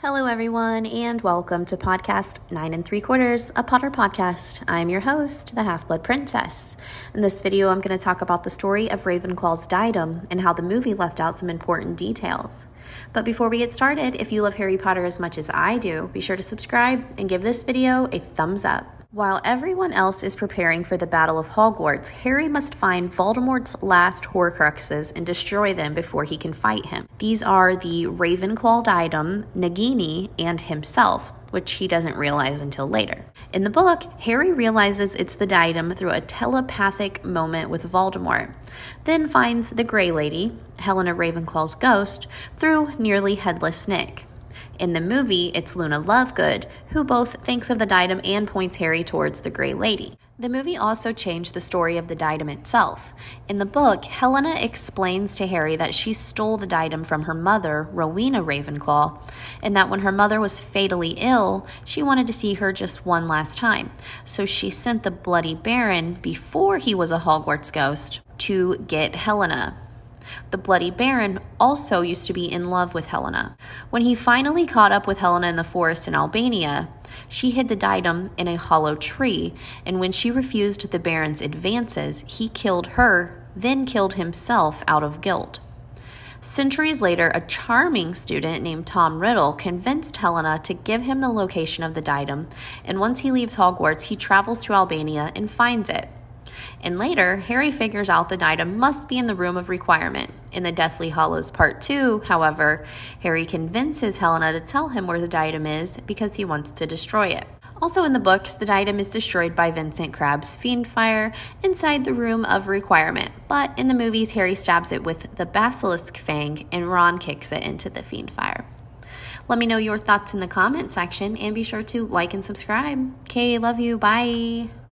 Hello, everyone, and welcome to podcast nine and three quarters, a Potter podcast. I'm your host, the Half Blood Princess. In this video, I'm going to talk about the story of Ravenclaw's diadem and how the movie left out some important details. But before we get started, if you love Harry Potter as much as I do, be sure to subscribe and give this video a thumbs up. While everyone else is preparing for the Battle of Hogwarts, Harry must find Voldemort's last Horcruxes and destroy them before he can fight him. These are the Ravenclaw Diadem, Nagini, and himself, which he doesn't realize until later. In the book, Harry realizes it's the diadem through a telepathic moment with Voldemort, then finds the Grey Lady, Helena Ravenclaw's ghost, through nearly headless Nick. In the movie, it's Luna Lovegood who both thinks of the diadem and points Harry towards the Grey Lady. The movie also changed the story of the diadem itself. In the book, Helena explains to Harry that she stole the diadem from her mother, Rowena Ravenclaw, and that when her mother was fatally ill, she wanted to see her just one last time. So she sent the Bloody Baron, before he was a Hogwarts ghost, to get Helena. The Bloody Baron also used to be in love with Helena. When he finally caught up with Helena in the forest in Albania, she hid the diadem in a hollow tree, and when she refused the Baron's advances, he killed her, then killed himself out of guilt. Centuries later, a charming student named Tom Riddle convinced Helena to give him the location of the diadem, and once he leaves Hogwarts, he travels to Albania and finds it. And later, Harry figures out the diadem must be in the Room of Requirement. In the Deathly Hallows Part 2, however, Harry convinces Helena to tell him where the diadem is because he wants to destroy it. Also in the books, the diadem is destroyed by Vincent Crabbe's Fiendfyre inside the Room of Requirement, but in the movies, Harry stabs it with the Basilisk Fang and Ron kicks it into the Fiendfyre. Let me know your thoughts in the comment section and be sure to like and subscribe. Okay, love you. Bye.